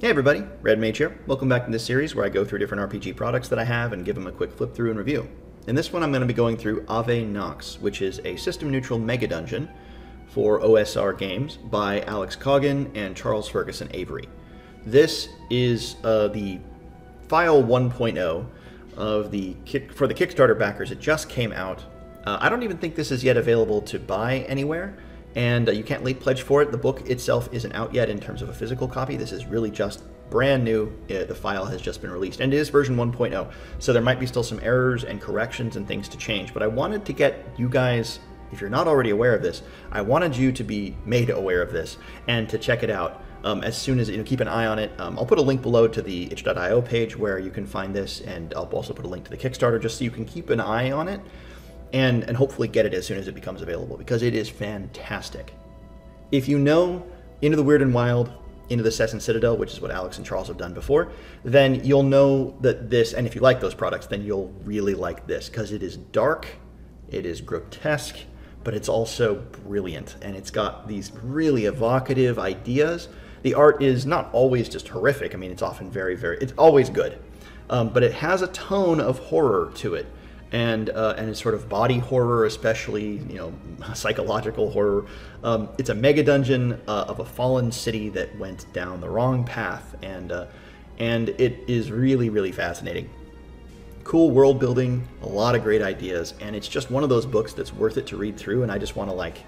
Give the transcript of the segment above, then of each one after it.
Hey everybody, Red Mage here. Welcome back to this series where I go through different RPG products that I have and give them a quick flip through and review. In this one I'm going to be going through Ave Nox, which is a system neutral mega dungeon for OSR games by Alex Coggon and Charles Ferguson Avery. This is uh, the file 1.0 of the kick, for the Kickstarter backers. It just came out. Uh, I don't even think this is yet available to buy anywhere and uh, you can't late pledge for it. The book itself isn't out yet in terms of a physical copy. This is really just brand new. Uh, the file has just been released, and it is version 1.0. So there might be still some errors and corrections and things to change. But I wanted to get you guys, if you're not already aware of this, I wanted you to be made aware of this and to check it out. Um, as soon as you know, keep an eye on it. Um, I'll put a link below to the itch.io page where you can find this, and I'll also put a link to the Kickstarter just so you can keep an eye on it and, and hopefully get it as soon as it becomes available because it is fantastic. If you know Into the Wyrd and Wild, Into the Cess and Citadel, which is what Alex and Charles have done before, then you'll know that this, and if you like those products, then you'll really like this because it is dark, it is grotesque, but it's also brilliant and it's got these really evocative ideas. The art is not always just horrific. I mean, it's often very, very, it's always good. Um, but it has a tone of horror to it and uh, and sort of body horror, especially you know psychological horror. Um, it's a mega dungeon uh, of a fallen city that went down the wrong path, and uh, and it is really really fascinating. Cool world building, a lot of great ideas, and it's just one of those books that's worth it to read through. And I just want to like,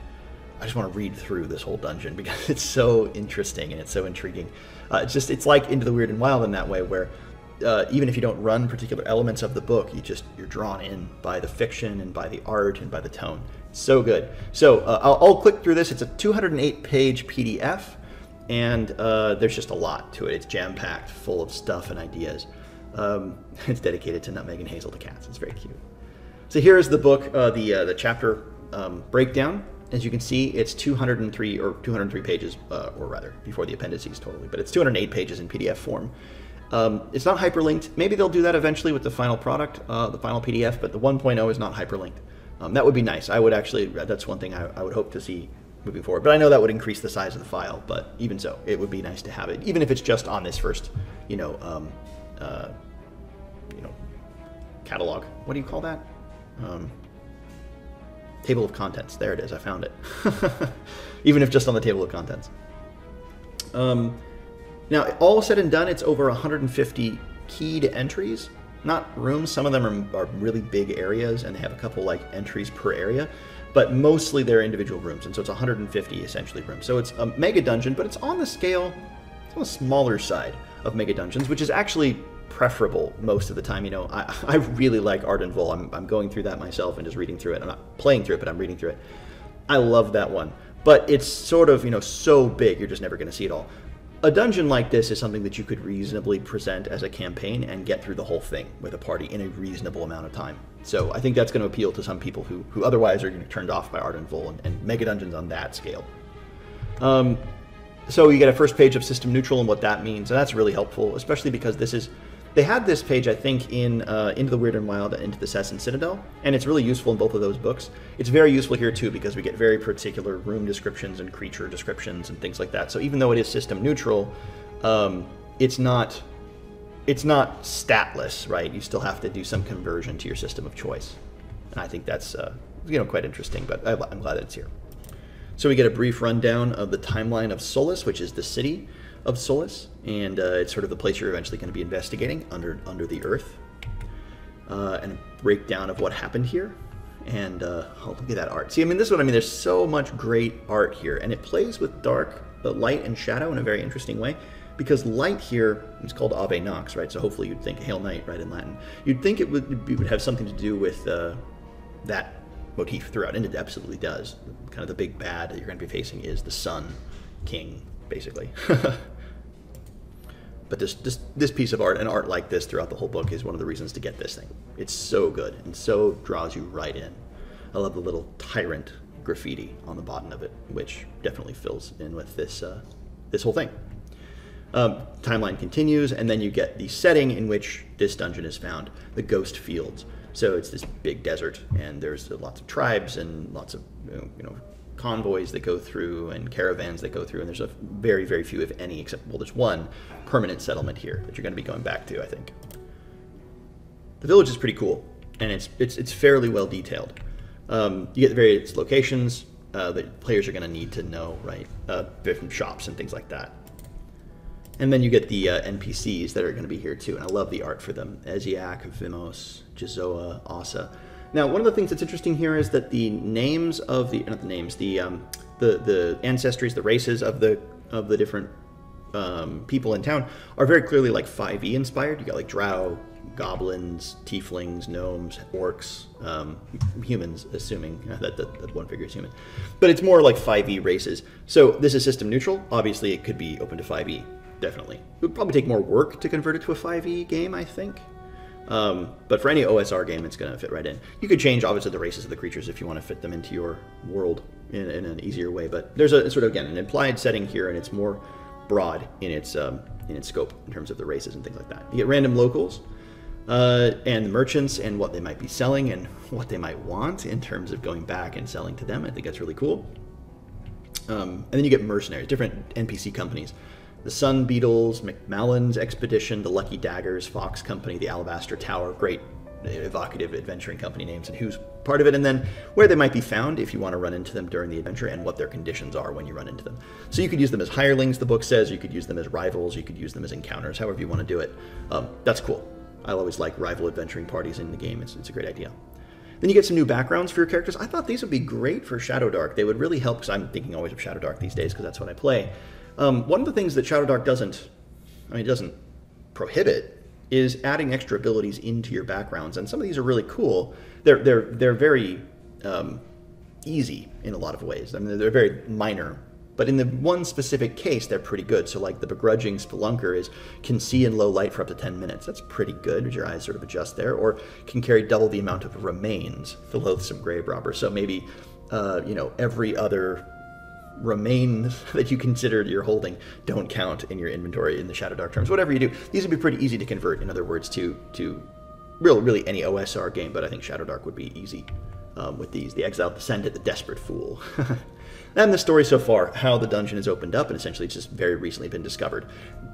I just want to read through this whole dungeon because it's so interesting and it's so intriguing. Uh, it's just it's like Into the Wyrd and Wild in that way, where uh, even if you don't run particular elements of the book, you just you're drawn in by the fiction and by the art and by the tone. So good. So uh, I'll, I'll, click through this. It's a 208 page PDF, and uh, there's just a lot to it. It's jam packed, full of stuff and ideas. Um, it's dedicated to Nutmeg and Hazel the cats. It's very cute. So here is the book, uh, the uh, the chapter um, breakdown. As you can see, it's 203 or 203 pages, or rather, before the appendices totally, but it's 208 pages in PDF form. Um, it's not hyperlinked. Maybe they'll do that eventually with the final product, uh, the final PDF, but the 1.0 is not hyperlinked. Um, that would be nice. I would actually, that's one thing I, I, would hope to see moving forward. But I know that would increase the size of the file, but even so, it would be nice to have it, even if it's just on this first, you know, um, uh, you know, catalog. What do you call that? Um, table of contents. There it is. I found it. even if just on the table of contents. Um, now, all said and done, it's over 150 keyed entries. Not rooms, some of them are, are really big areas and they have a couple like entries per area, but mostly they're individual rooms, and so it's 150 essentially rooms. So it's a mega dungeon, but it's on the scale, it's on the smaller side of mega dungeons, which is actually preferable most of the time. You know, I, I really like Arden Vul. I'm, I'm going through that myself and just reading through it. I'm not playing through it, but I'm reading through it. I love that one. But it's sort of, you know, so big, you're just never going to see it all a dungeon like this is something that you could reasonably present as a campaign and get through the whole thing with a party in a reasonable amount of time. So I think that's going to appeal to some people who, who otherwise are going to be turned off by Arden Vul and, and mega dungeons on that scale. Um, so you get a first page of system neutral and what that means, and that's really helpful, especially because this is they had this page, I think, in uh, Into the Wyrd and Wild and Into the Cess and Citadel, and it's really useful in both of those books. It's very useful here too because we get very particular room descriptions and creature descriptions and things like that. So even though it is system neutral, um, it's not it's not statless, right? You still have to do some conversion to your system of choice, and I think that's uh, you know quite interesting. But I, I'm glad it's here. So we get a brief rundown of the timeline of Solis, which is the city of Solis, and uh, it's sort of the place you're eventually going to be investigating under under the earth, uh, and a breakdown of what happened here. And uh, oh, look at that art. See, I mean, this is what I mean. There's so much great art here, and it plays with dark, uh, light, and shadow in a very interesting way. Because light here is called Ave Nox, right? So hopefully you'd think Hail Night, right, in Latin. You'd think it would, it would have something to do with uh, that motif throughout, and it absolutely does. Kind of the big bad that you're going to be facing is the Sun King, basically. But this, this, this piece of art and art like this throughout the whole book is one of the reasons to get this thing. It's so good and so draws you right in. I love the little tyrant graffiti on the bottom of it, which definitely fills in with this, uh, this whole thing. Um, timeline continues, and then you get the setting in which this dungeon is found, the Ghost Fields. So it's this big desert, and there's lots of tribes and lots of you know, you know convoys that go through and caravans that go through, and there's a very, very few, if any, except, well, there's one permanent settlement here that you're going to be going back to, I think. The village is pretty cool, and it's, it's, it's fairly well detailed. Um, you get the various locations uh, that players are going to need to know, right? Uh, different shops and things like that. And then you get the uh, NPCs that are going to be here too, and I love the art for them. Eziak, Vimos, Jizoa, Asa. Now, one of the things that's interesting here is that the names of the not the names, the um, the the ancestries, the races of the of the different um, people in town are very clearly like 5e inspired. You got like Drow, goblins, tieflings, gnomes, orcs, um, humans, assuming that, that, that one figure is human. But it's more like 5e races. So this is system neutral. Obviously, it could be open to 5e, definitely. It would probably take more work to convert it to a 5e game, I think. Um, but for any OSR game, it's going to fit right in. You could change, obviously, the races of the creatures if you want to fit them into your world in, in an easier way. But there's a sort of, again, an implied setting here, and it's more broad in its um, in its scope in terms of the races and things like that. You get random locals uh, and the merchants and what they might be selling and what they might want in terms of going back and selling to them. I think that's really cool. Um, and then you get mercenaries, different NPC companies. The Sun Beetles, McMallen's Expedition, the Lucky Daggers, Fox Company, the Alabaster Tower, great evocative adventuring company names and who's part of it, and then where they might be found if you want to run into them during the adventure and what their conditions are when you run into them. So you could use them as hirelings, the book says, you could use them as rivals, you could use them as encounters, however you want to do it. Um, that's cool. I always like rival adventuring parties in the game. It's, it's a great idea. Then you get some new backgrounds for your characters. I thought these would be great for Shadowdark. They would really help because I'm thinking always of Shadowdark these days because that's what I play. Um, one of the things that Shadowdark doesn't, I mean, doesn't prohibit is adding extra abilities into your backgrounds, and some of these are really cool. They're they're they're very um, easy in a lot of ways. I mean, they're very minor but in the one specific case, they're pretty good. So like the begrudging spelunker is can see in low light for up to 10 minutes. That's pretty good. Your eyes sort of adjust there. Or can carry double the amount of remains, the loathsome grave robber. So maybe uh, you know every other remain that you considered you're holding don't count in your inventory in the Shadowdark terms. Whatever you do, these would be pretty easy to convert. In other words, to to really really any OSR game, but I think Shadowdark would be easy um, with these. The Exiled Descendant, the Desperate Fool. and the story so far, how the dungeon is opened up, and essentially it's just very recently been discovered.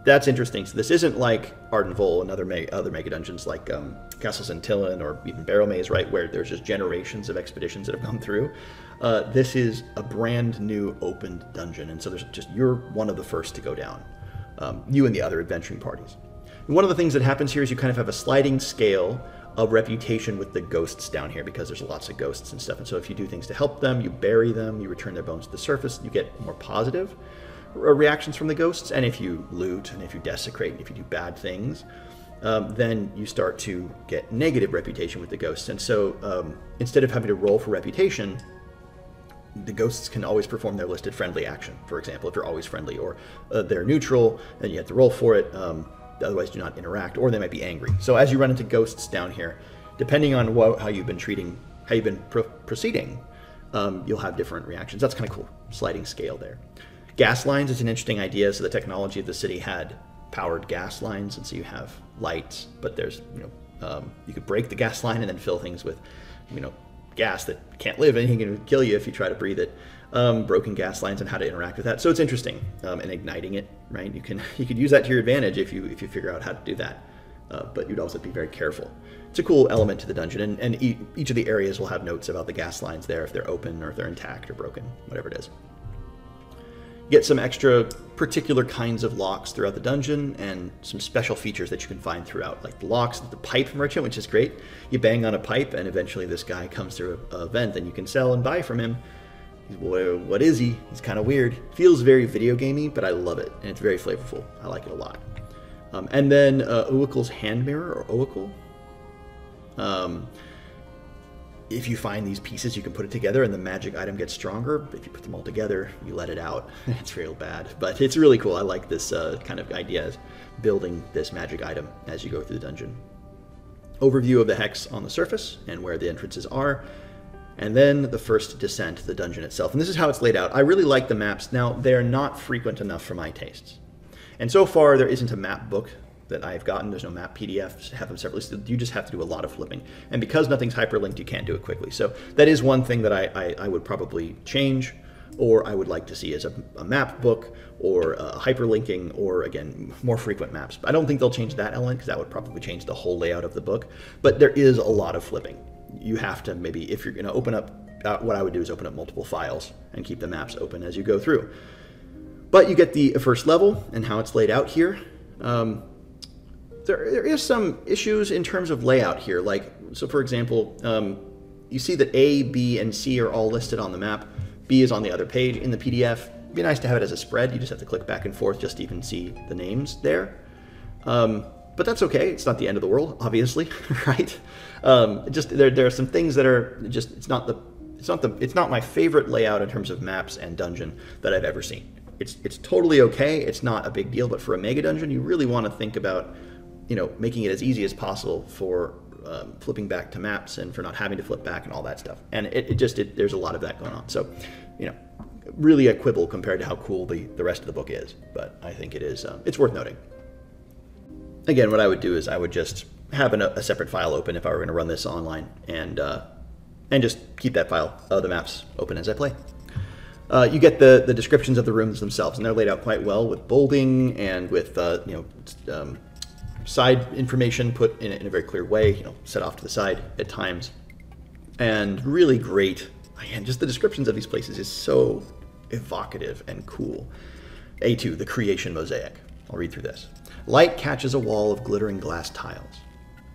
That's interesting. So this isn't like Arden Vul and other, me- other mega dungeons like um, Castle Xyntillan or even Barrowmaze, right, where there's just generations of expeditions that have gone through. Uh, this is a brand new opened dungeon, and so there's just you're one of the first to go down. Um, you and the other adventuring parties. And one of the things that happens here is you kind of have a sliding scale of reputation with the ghosts down here because there's lots of ghosts and stuff. And so if you do things to help them, you bury them, you return their bones to the surface, you get more positive reactions from the ghosts. And if you loot and if you desecrate and if you do bad things, um, then you start to get negative reputation with the ghosts. And so um, instead of having to roll for reputation, the ghosts can always perform their listed friendly action. For example, if you're always friendly or uh, they're neutral and you have to roll for it, um, otherwise do not interact, or they might be angry. So as you run into ghosts down here, depending on what, how you've been treating, how you've been pro- proceeding, um, you'll have different reactions. That's kind of cool, sliding scale there. Gas lines is an interesting idea. So the technology of the city had powered gas lines, and so you have lights, but there's you know um, you could break the gas line and then fill things with you know gas that can't live. Anything can kill you if you try to breathe it um, broken gas lines and how to interact with that. So it's interesting um, and igniting it, right? You can you could use that to your advantage if you if you figure out how to do that. Uh, but you'd also be very careful. It's a cool element to the dungeon, and, and e- each of the areas will have notes about the gas lines there if they're open or if they're intact or broken, whatever it is. Get some extra particular kinds of locks throughout the dungeon and some special features that you can find throughout, like the locks, the pipe merchant, which is great. You bang on a pipe, and eventually this guy comes through a, vent, and you can sell and buy from him what is he? He's kind of weird. Feels very video gamey, but I love it, and it's very flavorful. I like it a lot. Um, and then uh, Uikul's hand mirror, or Uikul. Um, if you find these pieces, you can put it together, and the magic item gets stronger. If you put them all together, you let it out. it's real bad, but it's really cool. I like this uh, kind of idea, of building this magic item as you go through the dungeon. Overview of the hex on the surface and where the entrances are and then the first descent, the dungeon itself. And this is how it's laid out. I really like the maps. Now, they're not frequent enough for my tastes. And so far, there isn't a map book that I've gotten. There's no map PDFs, have them separately. You just have to do a lot of flipping. And because nothing's hyperlinked, you can't do it quickly. So that is one thing that I, I, I would probably change. or I would like to see as a, a map book or hyperlinking or again more frequent maps. I don't think they'll change that element because that would probably change the whole layout of the book. But there is a lot of flipping. You have to maybe if you're going to open up, uh, what I would do is open up multiple files and keep the maps open as you go through. But you get the first level and how it's laid out here. Um, there, there is some issues in terms of layout here. Like, so for example, um, you see that A, B, and C are all listed on the map. B is on the other page in the PDF. It'd be nice to have it as a spread. You just have to click back and forth just to even see the names there. Um, but that's okay. It's not the end of the world, obviously, right? Um, just there, there are some things that are just it's not the it's not the it's not my favorite layout in terms of maps and dungeon that I've ever seen. It's it's totally okay. It's not a big deal, but for a mega dungeon, you really want to think about you know, making it as easy as possible for um, flipping back to maps and for not having to flip back and all that stuff. And it, it just, it, there's a lot of that going on. So, you know, really a quibble compared to how cool the, the rest of the book is. But I think it is, um, it's worth noting. Again, what I would do is I would just have an, a separate file open if I were going to run this online and, uh, and just keep that file of the maps open as I play. Uh, you get the, the descriptions of the rooms themselves, and they're laid out quite well with bolding and with uh, you know um, side information put in in a very clear way, you know, set off to the side at times. And really great. Man, just the descriptions of these places is so evocative and cool. A2, the creation mosaic. I'll read through this. Light catches a wall of glittering glass tiles.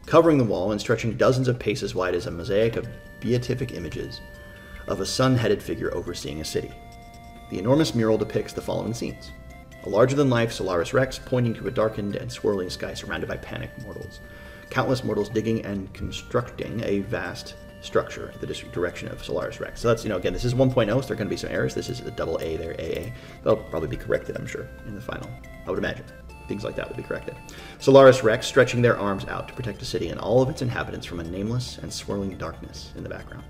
Covering the wall and stretching dozens of paces wide is a mosaic of beatific images of a sun headed figure overseeing a city. The enormous mural depicts the following scenes a larger than life Solaris Rex pointing to a darkened and swirling sky surrounded by panicked mortals. Countless mortals digging and constructing a vast structure in the direction of Solaris Rex. So that's, you know, again, this is 1.0, so there are going to be some errors. This is a double A there, AA. They'll probably be corrected, I'm sure, in the final. I would imagine. Things like that will be corrected. Solaris Rex stretching their arms out to protect a city and all of its inhabitants from a nameless and swirling darkness in the background.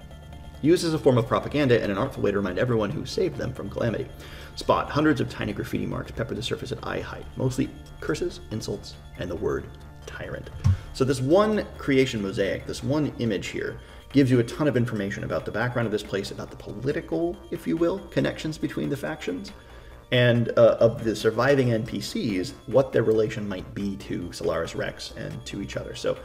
Used as a form of propaganda and an artful way to remind everyone who saved them from calamity. Spot hundreds of tiny graffiti marks pepper the surface at eye height, mostly curses, insults, and the word tyrant. So this one creation mosaic, this one image here, gives you a ton of information about the background of this place, about the political, if you will, connections between the factions, and uh, of the surviving NPCs, what their relation might be to Solaris Rex and to each other. So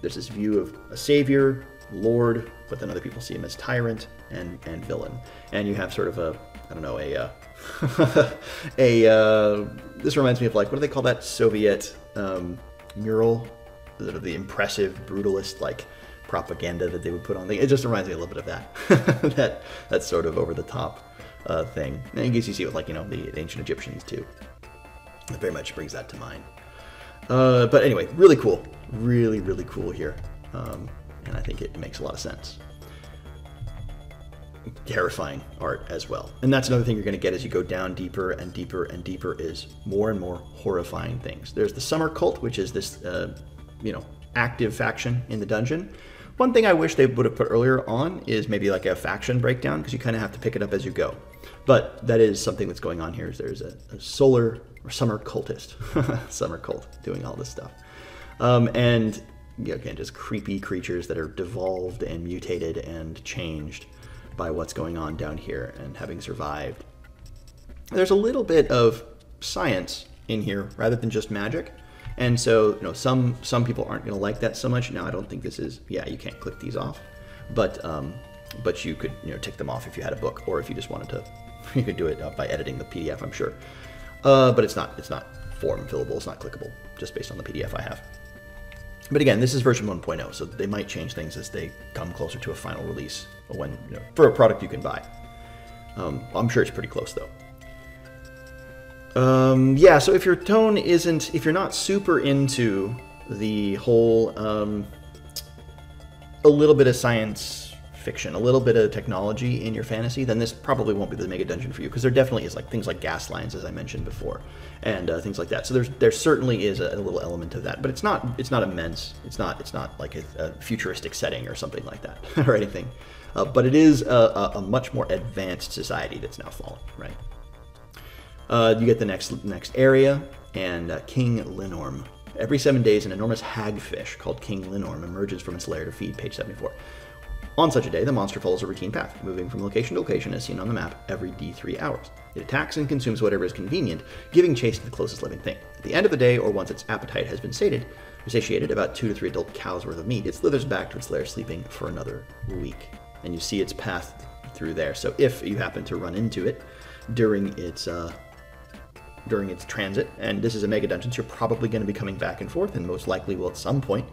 there's this view of a savior, lord, but then other people see him as tyrant and, and villain. And you have sort of a, I don't know, a, uh, a uh, this reminds me of like what do they call that Soviet um, mural? The, the impressive brutalist like propaganda that they would put on. It just reminds me a little bit of that. that that sort of over the top uh, thing. And I guess you see it with like you know the, the ancient Egyptians too. It very much brings that to mind. Uh, but anyway, really cool, really really cool here, um, and I think it makes a lot of sense terrifying art as well. And that's another thing you're going to get as you go down deeper and deeper and deeper is more and more horrifying things. There's the Summer Cult, which is this, uh, you know, active faction in the dungeon. One thing I wish they would have put earlier on is maybe like a faction breakdown because you kind of have to pick it up as you go. But that is something that's going on here. Is there's a, a solar or summer cultist, summer cult doing all this stuff, um, and again just creepy creatures that are devolved and mutated and changed by what's going on down here and having survived. There's a little bit of science in here rather than just magic. And so, you know, some some people aren't going to like that so much. Now, I don't think this is. Yeah, you can't click these off, but um, but you could you know tick them off if you had a book, or if you just wanted to, you could do it uh, by editing the PDF. I'm sure, uh, but it's not it's not form fillable. It's not clickable, just based on the PDF I have. But again, this is version 1.0, so they might change things as they come closer to a final release when you know, for a product you can buy. Um, I'm sure it's pretty close though. Um, yeah, so if your tone isn't, if you're not super into the whole, um, a little bit of science fiction, a little bit of technology in your fantasy, then this probably won't be the mega dungeon for you because there definitely is like things like gas lines, as I mentioned before, and uh, things like that. So there's there certainly is a, a, little element of that, but it's not it's not immense. It's not it's not like a, a futuristic setting or something like that or anything. Uh, but it is a, a, much more advanced society that's now fallen, right? Uh, you get the next next area, and uh, King Linorm. Every seven days, an enormous hagfish called King Linorm emerges from its lair to feed. Page 74 On such a day, the monster follows a routine path, moving from location to location as seen on the map every d3 hours. It attacks and consumes whatever is convenient, giving chase to the closest living thing. At the end of the day, or once its appetite has been sated, satiated, about two to three adult cows worth of meat, it slithers back to its lair, sleeping for another week. And you see its path through there. So if you happen to run into it during its uh, during its transit, and this is a mega dungeon, so you're probably going to be coming back and forth, and most likely will at some point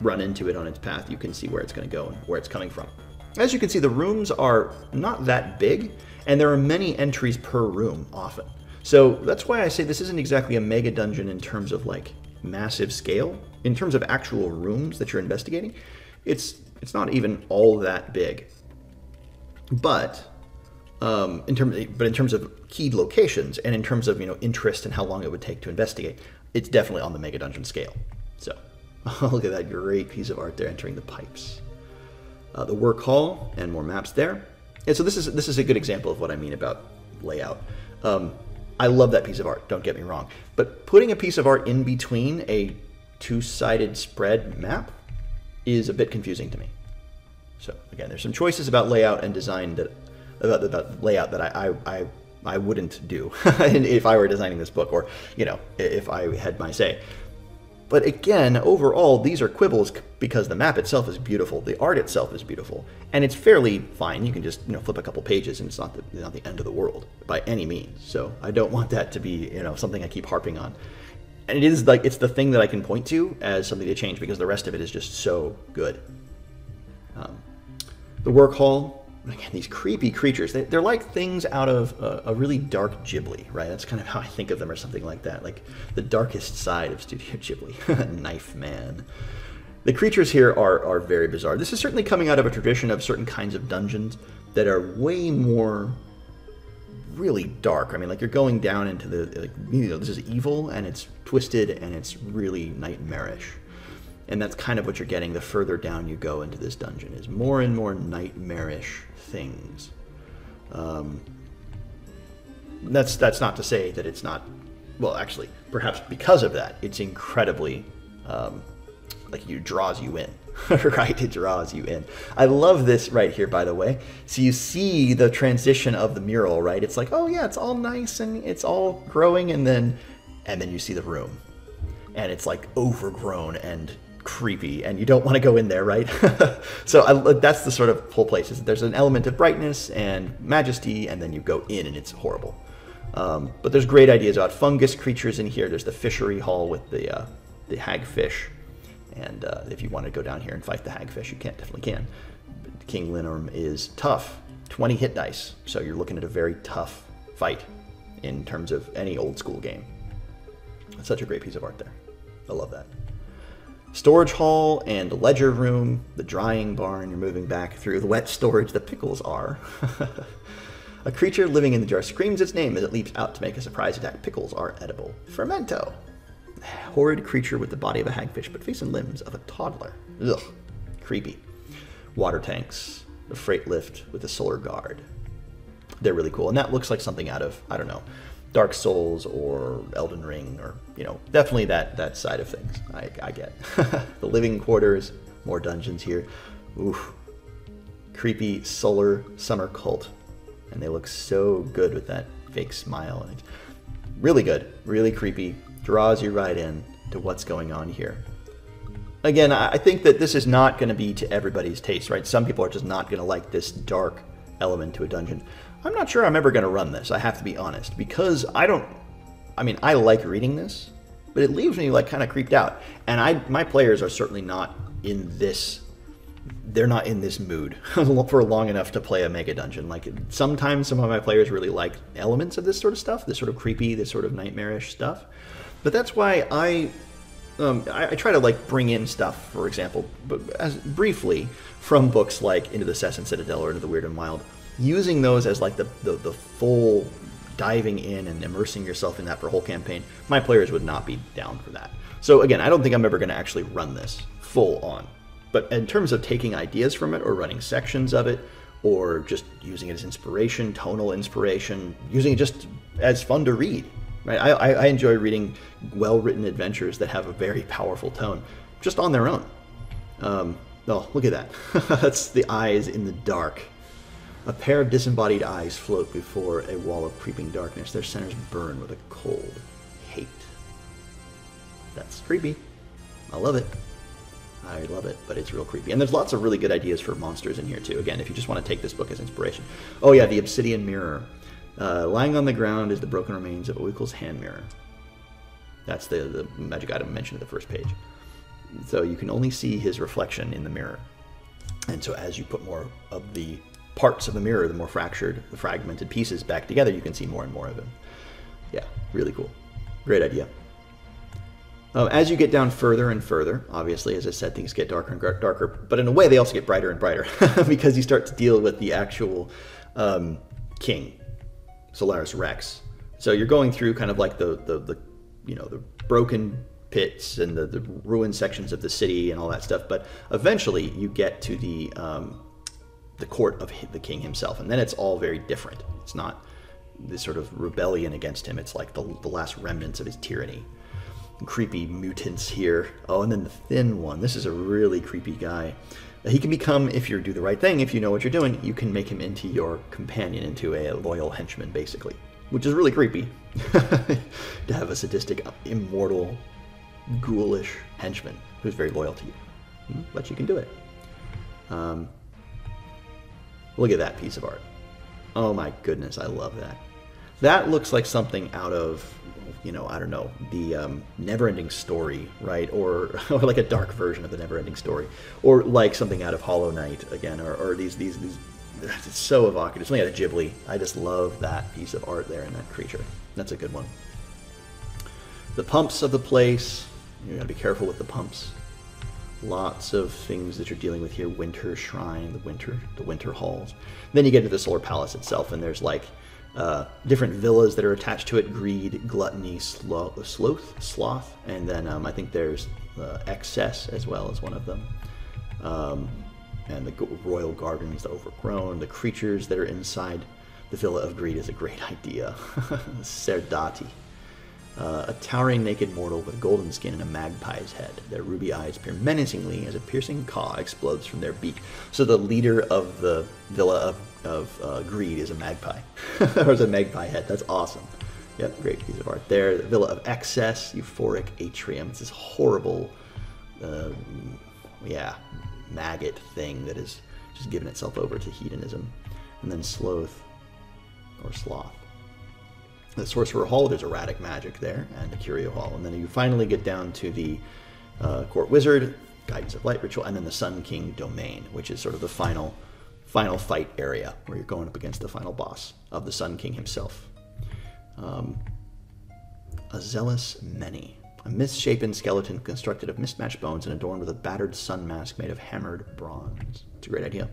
run into it on its path. You can see where it's going to go and where it's coming from. As you can see, the rooms are not that big, and there are many entries per room often. So that's why I say this isn't exactly a mega dungeon in terms of like massive scale. In terms of actual rooms that you're investigating, it's it's not even all that big. But um, in terms, but in terms of keyed locations and in terms of you know interest and how long it would take to investigate, it's definitely on the mega dungeon scale. So look at that great piece of art there entering the pipes. Uh, the work hall and more maps there. And so this is this is a good example of what I mean about layout. Um, I love that piece of art. Don't get me wrong, but putting a piece of art in between a two-sided spread map is a bit confusing to me. So again, there's some choices about layout and design that about, about layout that I, I, I, I wouldn't do if I were designing this book, or you know, if I had my say. But again, overall, these are quibbles because the map itself is beautiful, the art itself is beautiful, and it's fairly fine. You can just you know flip a couple pages, and it's not the not the end of the world by any means. So I don't want that to be you know something I keep harping on. And it is like it's the thing that I can point to as something to change because the rest of it is just so good. Um, the work hall, again, these creepy creatures. They, are like things out of a, a, really dark Ghibli, right? That's kind of how I think of them, or something like that. Like the darkest side of Studio Ghibli, Knife Man. The creatures here are, are very bizarre. This is certainly coming out of a tradition of certain kinds of dungeons that are way more really dark. I mean, like you're going down into the, like, you know, this is evil and it's twisted and it's really nightmarish and that's kind of what you're getting the further down you go into this dungeon is more and more nightmarish things. Um, that's that's not to say that it's not well actually perhaps because of that it's incredibly um, like it draws you in right? It draws you in. I love this right here by the way. So you see the transition of the mural right? It's like oh yeah it's all nice and it's all growing and then and then you see the room. And it's like overgrown and creepy and you don't want to go in there, right? so I, that's the sort of whole place. Is there's an element of brightness and majesty, and then you go in and it's horrible. Um, but there's great ideas about fungus creatures in here. There's the fishery hall with the uh, the hagfish, and uh, if you want to go down here and fight the hagfish, you can't definitely can. But King Linnorm is tough, 20 hit dice, so you're looking at a very tough fight in terms of any old school game. It's such a great piece of art there. I love that storage hall and ledger room, the drying barn you're moving back through, the wet storage the pickles are. a creature living in the jar screams its name as it leaps out to make a surprise attack. Pickles are edible. Fermento. Horrid creature with the body of a hagfish but face and limbs of a toddler. Ugh. Creepy. Water tanks. The freight lift with a solar guard. They're really cool. And that looks like something out of, I don't know, Dark Souls or Elden Ring or you know definitely that that side of things. I, I get the living quarters, more dungeons here. Oof, creepy solar summer cult, and they look so good with that fake smile and it's really good, really creepy. Draws you right in to what's going on here. Again, I think that this is not going to be to everybody's taste, right? Some people are just not going to like this dark element to a dungeon. I'm not sure I'm ever going to run this, I have to be honest, because I don't. I mean, I like reading this, but it leaves me like kind of creeped out. And I, my players are certainly not in this. They're not in this mood for long enough to play a mega dungeon. Like sometimes some of my players really like elements of this sort of stuff, this sort of creepy, this sort of nightmarish stuff. But that's why I um, I, I, try to like bring in stuff, for example, but as briefly from books like Into the Cess and Citadel or Into the Wyrd and Wild, using those as like the, the, the full diving in and immersing yourself in that for a whole campaign, my players would not be down for that. So again, I don't think I'm ever going to actually run this full on. But in terms of taking ideas from it or running sections of it, or just using it as inspiration, tonal inspiration, using it just as fun to read, right? I, I enjoy reading well-written adventures that have a very powerful tone, just on their own. Um, Oh, look at that. That's the eyes in the dark. A pair of disembodied eyes float before a wall of creeping darkness. Their centers burn with a cold hate. That's creepy. I love it. I love it, but it's real creepy. And there's lots of really good ideas for monsters in here, too. Again, if you just want to take this book as inspiration. Oh, yeah, the Obsidian Mirror. Uh, lying on the ground is the broken remains of Oikul's hand mirror. That's the, the magic item mentioned at the first page. So you can only see his reflection in the mirror. And so as you put more of the parts of the mirror, the more fractured, the fragmented pieces back together, you can see more and more of him. Yeah, really cool. Great idea. Uh, as you get down further and further, obviously, as I said, things get darker and darker, but in a way, they also get brighter and brighter because you start to deal with the actual um, king, Solaris Rex. So you're going through kind of like the, the, the you know, the broken pits and the, the ruined sections of the city and all that stuff. But eventually, you get to the um, the court of the king himself, and then it's all very different. It's not this sort of rebellion against him. It's like the, the last remnants of his tyranny creepy mutants here. Oh, and then the thin one. This is a really creepy guy. He can become, if you do the right thing, if you know what you're doing, you can make him into your companion, into a loyal henchman, basically. Which is really creepy. to have a sadistic, immortal, ghoulish henchman who's very loyal to you. Hmm, but you can do it. Um, look at that piece of art. Oh my goodness, I love that. That looks like something out of you know, I don't know, the um, never-ending story, right? Or, or like a dark version of the never-ending story, or like something out of Hollow Knight again, or, or these these these. It's so evocative. Something out of Ghibli. I just love that piece of art there and that creature. That's a good one. The pumps of the place. You gotta be careful with the pumps. Lots of things that you're dealing with here. Winter Shrine, the winter, the winter halls. Then you get to the Solar Palace itself, and there's like uh, different villas that are attached to it greed, gluttony, sloth, sloth, sloth and then um, I think there's uh, excess as well as one of them. Um, and the royal gardens, the overgrown, the creatures that are inside the Villa of Greed is a great idea. Serdati. Uh, a towering naked mortal with golden skin and a magpie's head. Their ruby eyes peer menacingly as a piercing caw explodes from their beak. So the leader of the Villa of of uh, greed is a magpie. or is a magpie head. That's awesome. Yep, great piece of art there. The Villa of Excess, Euphoric Atrium. It's this horrible, uh, yeah, maggot thing that is just giving itself over to hedonism. And then Sloth, or Sloth. The Sorcerer Hall, there's erratic magic there, and the Curio Hall. And then you finally get down to the uh, Court Wizard, Guidance of Light Ritual, and then the Sun King Domain, which is sort of the final final fight area where you're going up against the final boss of the Sun King himself. Um, a zealous many. A misshapen skeleton constructed of mismatched bones and adorned with a battered sun mask made of hammered bronze. It's a great idea.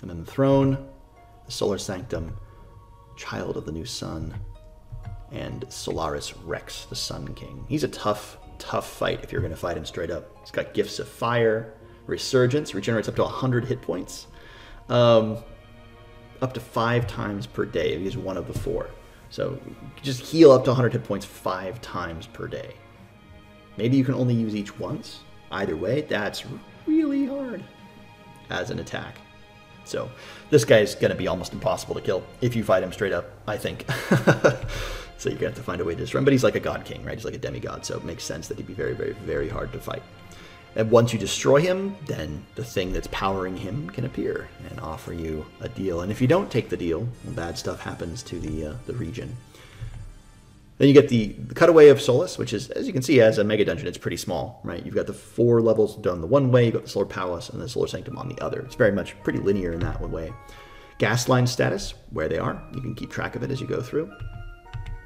And then the throne, the solar sanctum, child of the new sun, and Solaris Rex, the Sun King. He's a tough, tough fight if you're going to fight him straight up. He's got gifts of fire, resurgence, regenerates up to 100 hit points, um, up to five times per day if he's one of the four. So just heal up to 100 hit points five times per day. Maybe you can only use each once. Either way, that's really hard as an attack. So this guy's going to be almost impossible to kill if you fight him straight up, I think. so you're to have to find a way to destroy him. But he's like a god king, right? He's like a demigod, so it makes sense that he'd be very, very, very hard to fight. And once you destroy him, then the thing that's powering him can appear and offer you a deal. And if you don't take the deal, bad stuff happens to the uh, the region. Then you get the, cutaway of Solus, which is, as you can see, as a mega dungeon, it's pretty small, right? You've got the four levels done the one way, you've got the Solar Palace and the Solar Sanctum on the other. It's very much pretty linear in that way. Gas line status, where they are, you can keep track of it as you go through,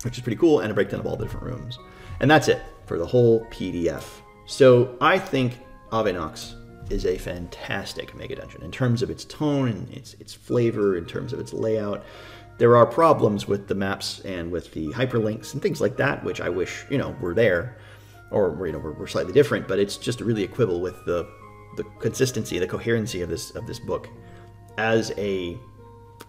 which is pretty cool, and a breakdown of all the different rooms. And that's it for the whole PDF. So I think Ave Nox is a fantastic mega dungeon in terms of its tone and its its flavor, in terms of its layout. There are problems with the maps and with the hyperlinks and things like that, which I wish you know were there, or you know were, were slightly different. But it's just really equivalent with the the consistency, the coherency of this of this book as a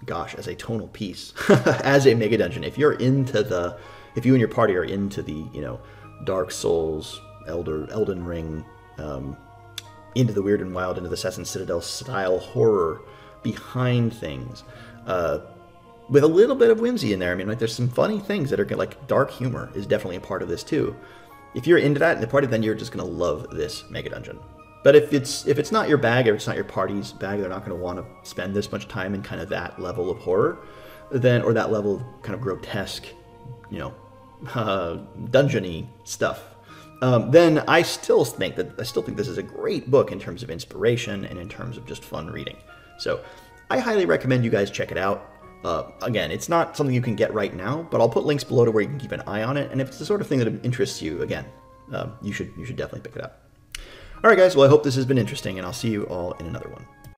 gosh, as a tonal piece, as a mega dungeon. If you're into the, if you and your party are into the, you know, Dark Souls, Elder, Elden Ring, um, into the weird and wild, into the Assassin Citadel style horror behind things. Uh, with a little bit of whimsy in there. I mean, like there's some funny things that are like dark humor is definitely a part of this too. If you're into that in the party, then you're just gonna love this mega dungeon. But if it's if it's not your bag, if it's not your party's bag, they're not gonna want to spend this much time in kind of that level of horror, then or that level of kind of grotesque, you know, uh, dungeony stuff. Um, then I still think that I still think this is a great book in terms of inspiration and in terms of just fun reading. So I highly recommend you guys check it out. Uh, again, it's not something you can get right now, but I'll put links below to where you can keep an eye on it. And if it's the sort of thing that interests you, again, um, you should you should definitely pick it up. All right, guys. Well, I hope this has been interesting, and I'll see you all in another one.